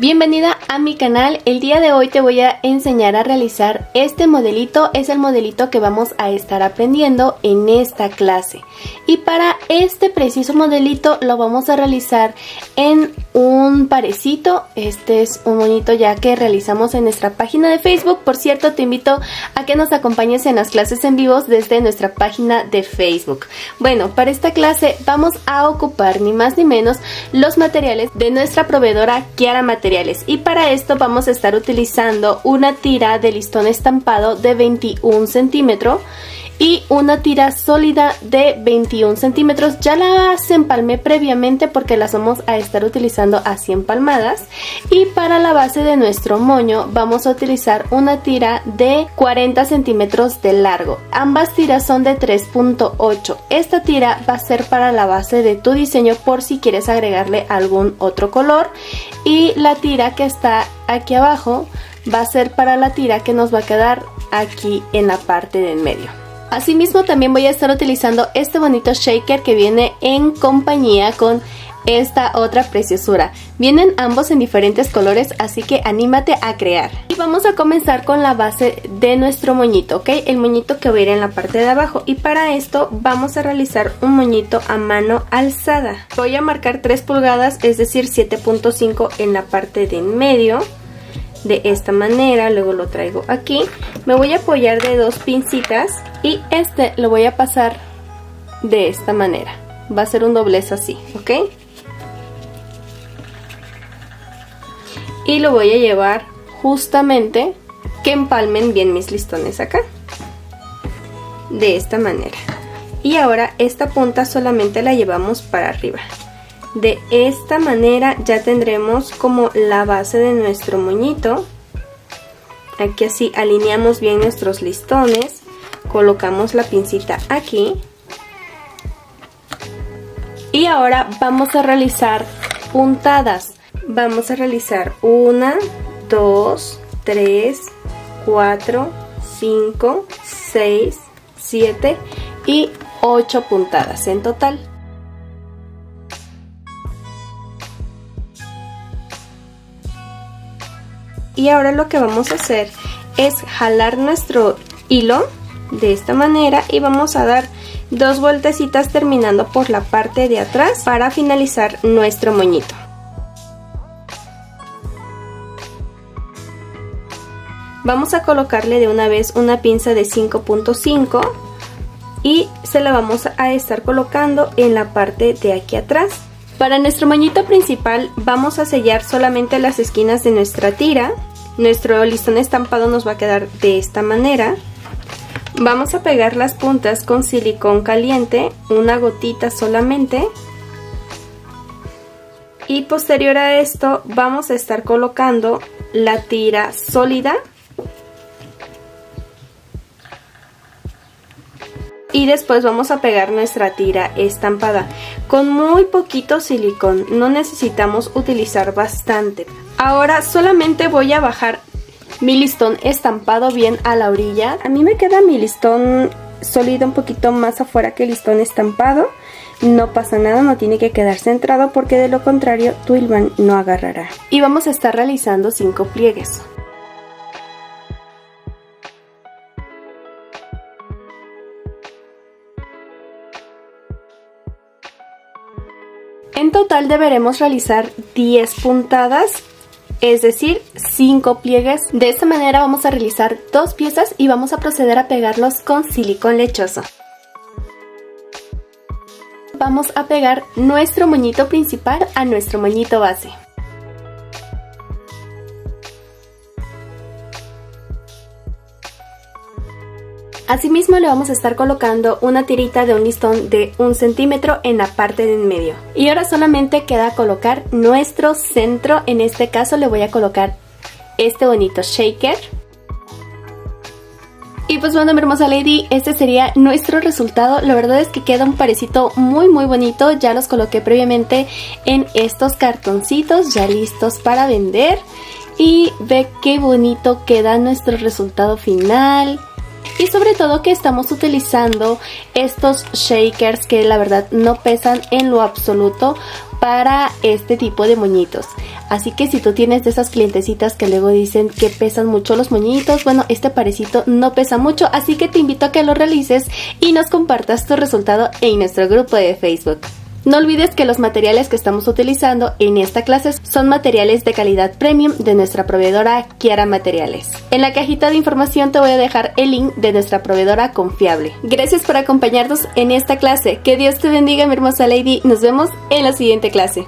Bienvenida a mi canal, el día de hoy te voy a enseñar a realizar este modelito, es el modelito que vamos a estar aprendiendo en esta clase. Y para este preciso modelito lo vamos a realizar en un parecito, este es un monito ya que realizamos en nuestra página de Facebook, por cierto te invito a que nos acompañes en las clases en vivos desde nuestra página de Facebook. Bueno, para esta clase vamos a ocupar ni más ni menos los materiales de nuestra proveedora Kiara Y para esto vamos a estar utilizando una tira de listón estampado de 21 centímetros y una tira sólida de 21 centímetros. Ya las empalmé previamente porque las vamos a estar utilizando así empalmadas. Y para la base de nuestro moño vamos a utilizar una tira de 40 centímetros de largo. Ambas tiras son de 3.8. Esta tira va a ser para la base de tu diseño por si quieres agregarle algún otro color. Y la tira que está aquí abajo va a ser para la tira que nos va a quedar aquí en la parte del medio. Asimismo también voy a estar utilizando este bonito shaker que viene en compañía con esta otra preciosura. Vienen ambos en diferentes colores, así que anímate a crear. Y vamos a comenzar con la base de nuestro moñito, ¿ok? El moñito que va a ir en la parte de abajo. Y para esto vamos a realizar un moñito a mano alzada. Voy a marcar 3 pulgadas, es decir 7.5 en la parte de en medio de esta manera, luego lo traigo aquí. Me voy a apoyar de dos pincitas y este lo voy a pasar de esta manera. Va a ser un doblez así, ¿ok? Y lo voy a llevar justamente que empalmen bien mis listones acá. De esta manera. Y ahora esta punta solamente la llevamos para arriba. De esta manera ya tendremos como la base de nuestro moñito. Aquí así alineamos bien nuestros listones. Colocamos la pincita aquí. Y ahora vamos a realizar puntadas. Vamos a realizar una, dos, tres, cuatro, cinco, seis, siete y ocho puntadas en total. Y ahora lo que vamos a hacer es jalar nuestro hilo de esta manera y vamos a dar dos vueltecitas terminando por la parte de atrás para finalizar nuestro moñito. Vamos a colocarle de una vez una pinza de 5.5 y se la vamos a estar colocando en la parte de aquí atrás. Para nuestro moñito principal vamos a sellar solamente las esquinas de nuestra tira nuestro listón estampado nos va a quedar de esta manera. Vamos a pegar las puntas con silicón caliente, una gotita solamente. Y posterior a esto vamos a estar colocando la tira sólida y después vamos a pegar nuestra tira estampada con muy poquito silicón, no necesitamos utilizar bastante. Ahora solamente voy a bajar mi listón estampado bien a la orilla. A mí me queda mi listón sólido un poquito más afuera que el listón estampado. No pasa nada, no tiene que quedar centrado porque de lo contrario tu hilván no agarrará. Y vamos a estar realizando 5 pliegues. En total deberemos realizar 10 puntadas, es decir, 5 pliegues. De esta manera vamos a realizar dos piezas y vamos a proceder a pegarlos con silicón lechoso. Vamos a pegar nuestro moñito principal a nuestro moñito base. Asimismo le vamos a estar colocando una tirita de un listón de un centímetro en la parte de en medio. Y ahora solamente queda colocar nuestro centro, en este caso le voy a colocar este bonito shaker. Y pues bueno, mi hermosa lady, este sería nuestro resultado. La verdad es que queda un parecito muy muy bonito. Ya los coloqué previamente en estos cartoncitos ya listos para vender. Y ve qué bonito queda nuestro resultado final y sobre todo que estamos utilizando estos shakers que la verdad no pesan en lo absoluto para este tipo de moñitos. Así que si tú tienes de esas clientecitas que luego dicen que pesan mucho los moñitos, bueno, este parecito no pesa mucho, así que te invito a que lo realices y nos compartas tu resultado en nuestro grupo de Facebook. No olvides que los materiales que estamos utilizando en esta clase son materiales de calidad premium de nuestra proveedora Kiara Materiales. En la cajita de información te voy a dejar el link de nuestra proveedora confiable. Gracias por acompañarnos en esta clase. Que Dios te bendiga mi hermosa lady. Nos vemos en la siguiente clase.